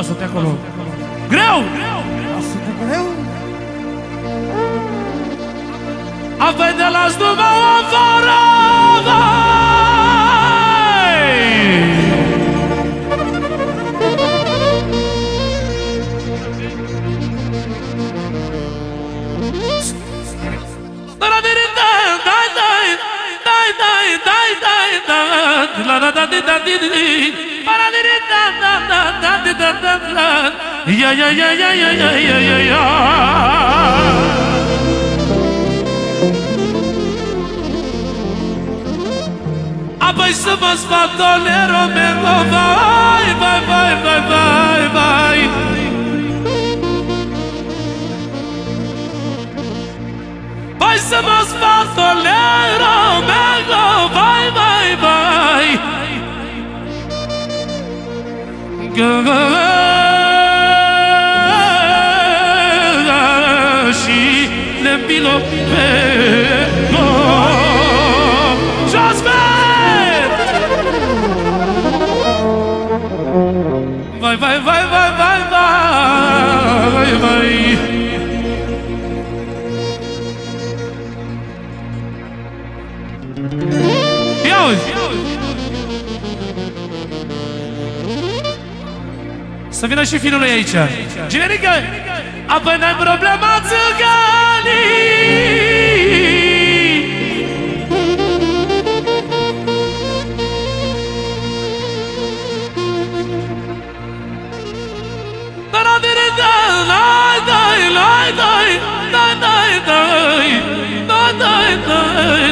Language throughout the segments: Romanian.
lasă-te acolo. Greu! Lasă-te greu! Avem de las numai o vară, Ja, ja, ja, ja, ja, ja, ja, ja, ja. Apoi să mă spatolero meu Vai, vai, vai, vai, vai, vai Vai să mă spatolero meu Și le pilo pe! Vai, vai, vai, vai, vai, vai, vai vină și finul lui aici. Generică! Apoi n-ai problema țiganii!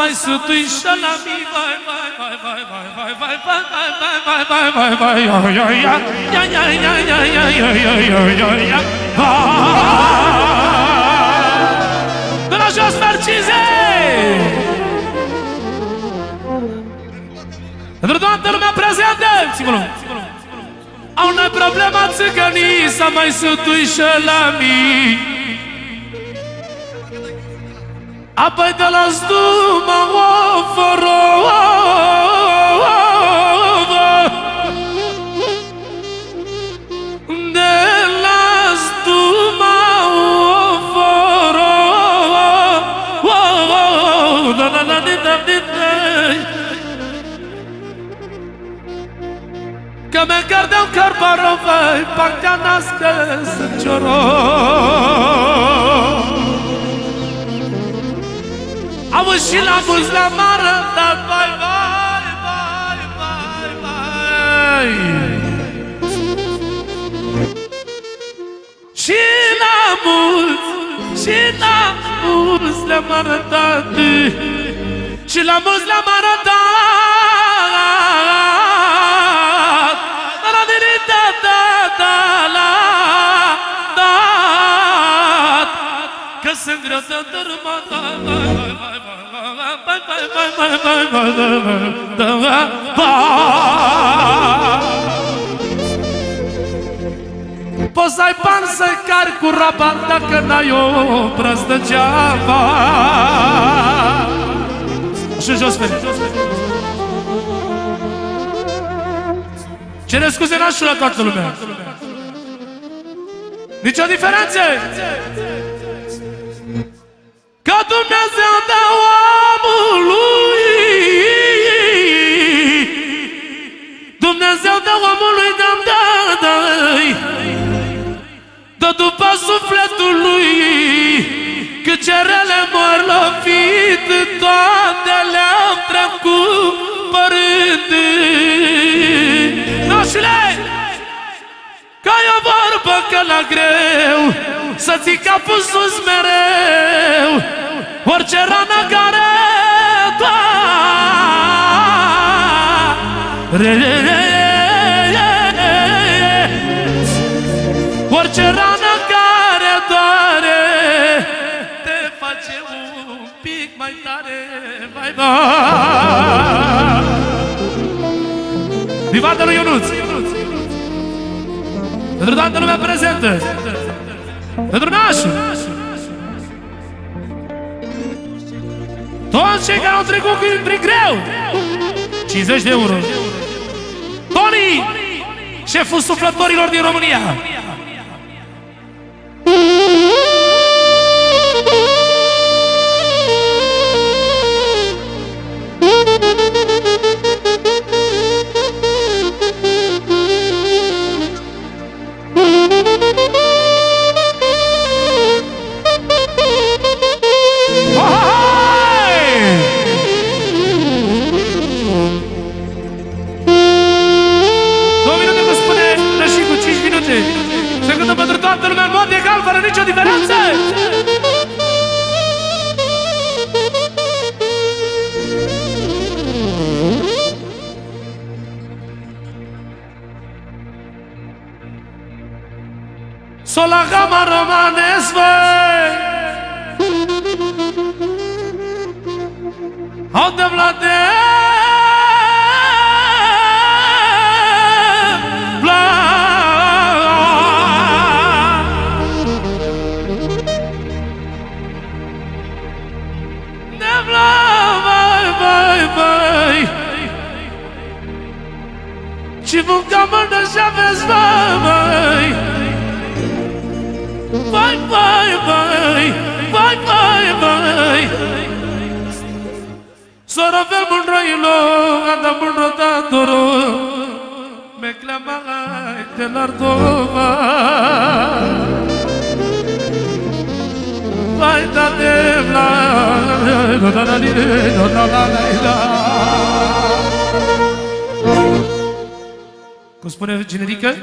mai sutui și la mi Vai, vai, vai, vai, vai, vai, vai, vai, vai, vai, vai, vai, vai, vai, ia, ia, ia, ia, ia, ia, ia, ia, ia, ia, ia, ia, De la jos, Narcize! Pentru toată lumea prezentă! Țigălu! Au n problema țigănii Să mai sutui și أبدا الأصدوم أغفر Că mi gardam carbarovai, pac de-a nască, sunt cioroi Am și la buz la mară, dar vai, vai, vai, vai, vai. Și la buz, și la buz la mară, dar Și la buz la mară, dar Că sunt greu să dorm Poți să ai bani să cari cu rabat Dacă n-ai o brăzdă geaba Și jos, Feri Cere scuze nașul la toată lumea Nici o diferență Că Dumnezeu dă omului. Dumnezeu dă omului dăm da, da, Dă după sufletul lui Că cerele mor lovit Toate le-am trecut părând. Nașule Că e o vorbă că la greu Să ții capul sus mereu Orice rană care doare Orice rană care doare Te face un pic mai tare Vai, vai Viva lui Ionuț! Pentru toată lumea prezentă Pentru nașul Toți cei care au trecut prin greu. 50 de euro. Tony Șeful suflătorilor din România Sola gama romanes voi Au de vlade Și mâncam în așa vezi, măi Vai, vai, vai, vai, vai, vai. Sora ve mundrailo, anda munrodadoro Me clama de lardova Vai da devla, no da da di no da da da Cum spune generică?